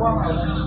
പോവാം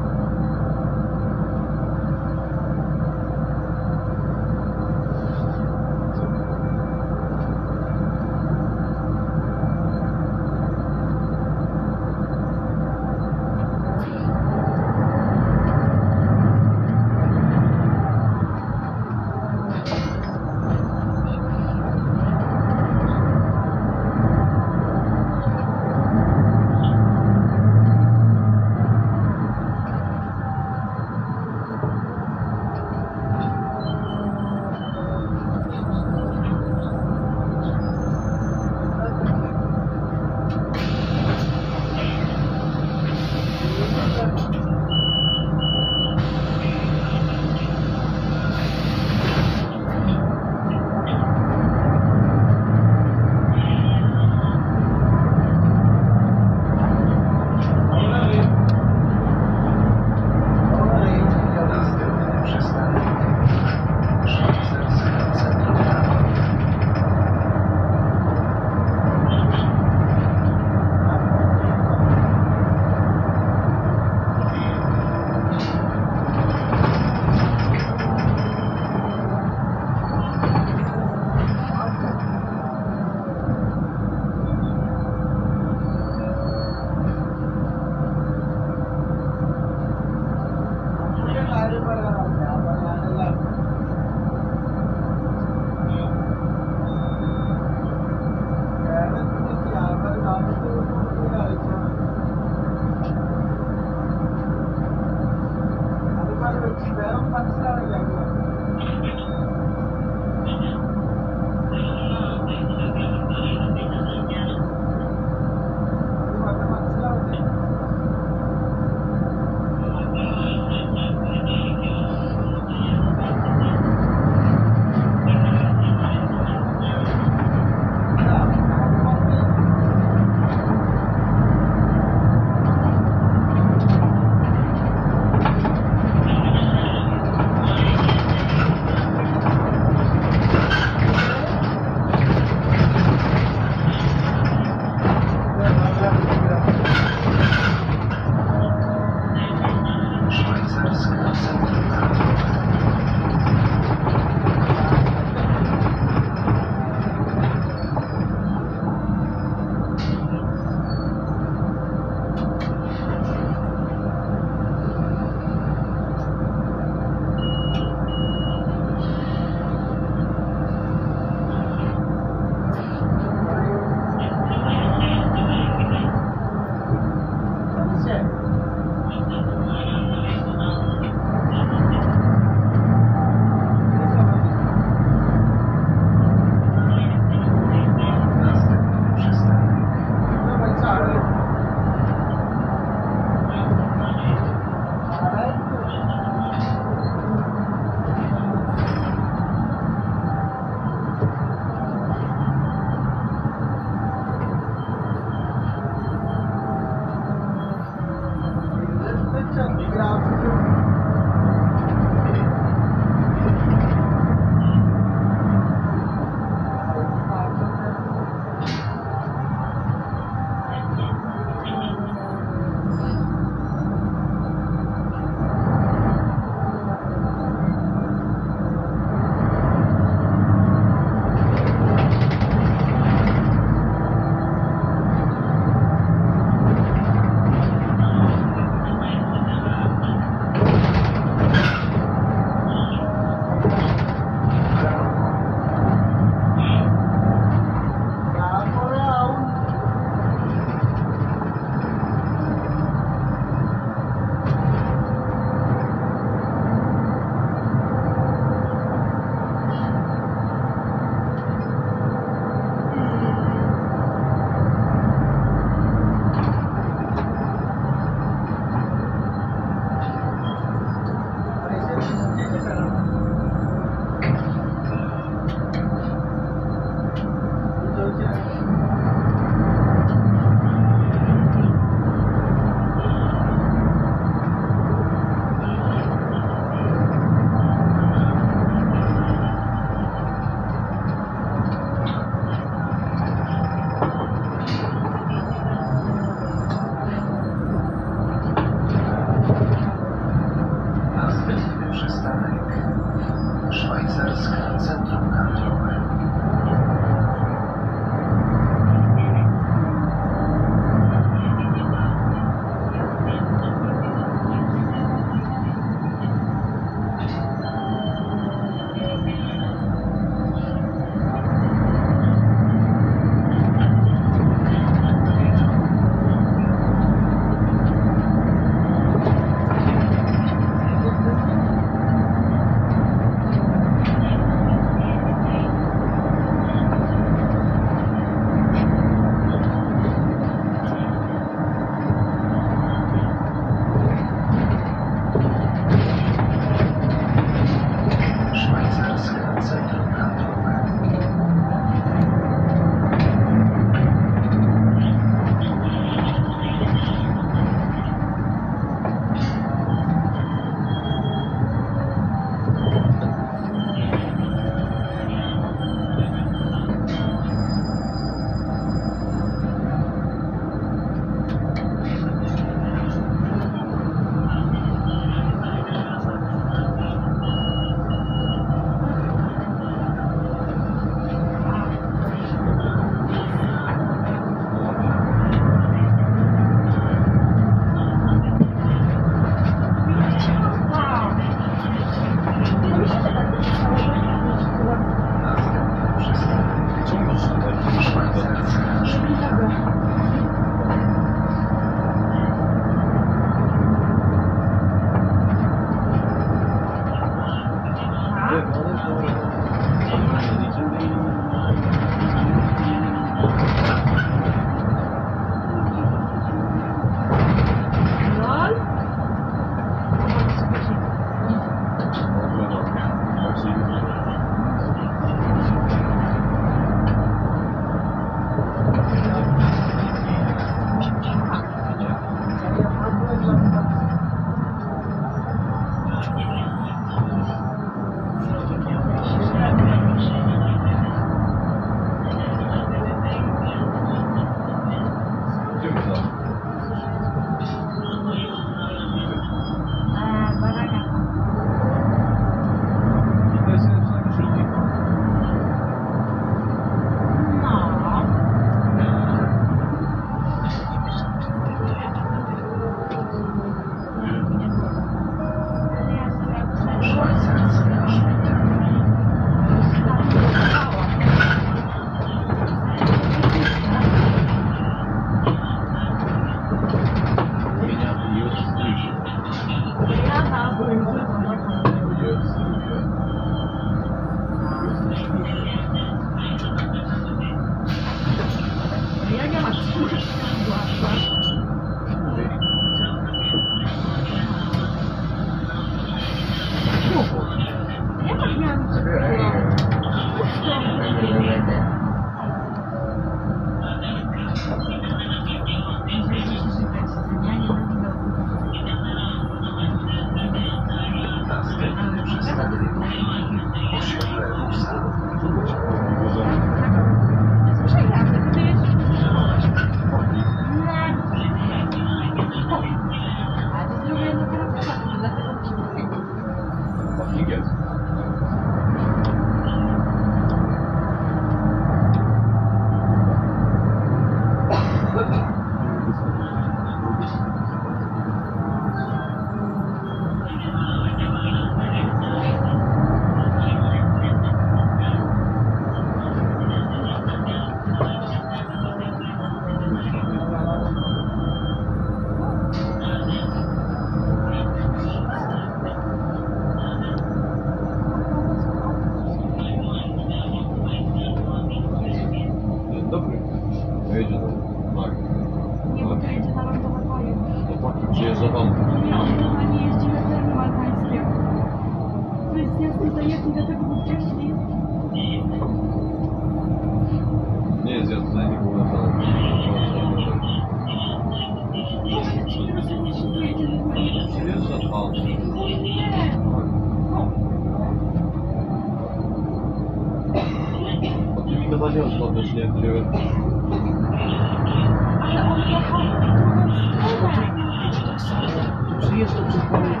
Jest to przyzwolenie